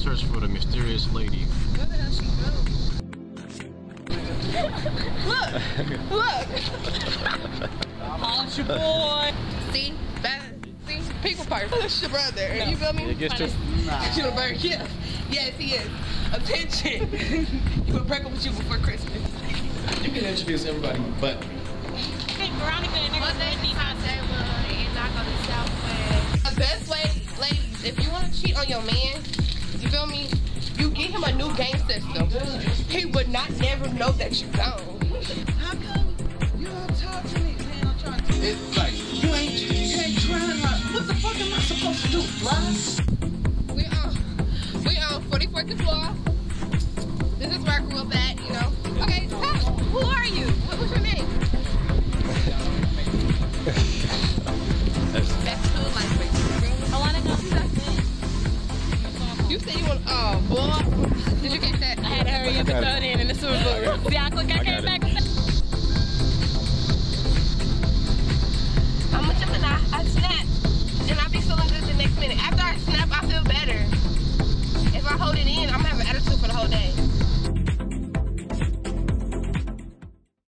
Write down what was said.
search for the mysterious lady. Where the hell she go? look, look. Oh, your boy. See, that, see, people person. That's your brother. You feel me? It gets too. You a bird? Yeah. Yes, he is. Attention. he would break up with you before Christmas. You can introduce everybody, but You get him a new game system. He would not never know that you're gone. How come you don't talk to me, man? I'm trying to. It's like you ain't you ain't trying. Like, what the fuck am I supposed to do, fly? We on, we on 44th and Flora. This is where I grew up at, you know. You said you want, oh, boy. Did you catch that? I had to hurry up and throw it in in the swimming pool. See how quick I, I got came it. back with that? I'm a Gemini. I snap, and I be feeling good the next minute. After I snap, I feel better. If I hold it in, I'm gonna have an attitude for the whole day.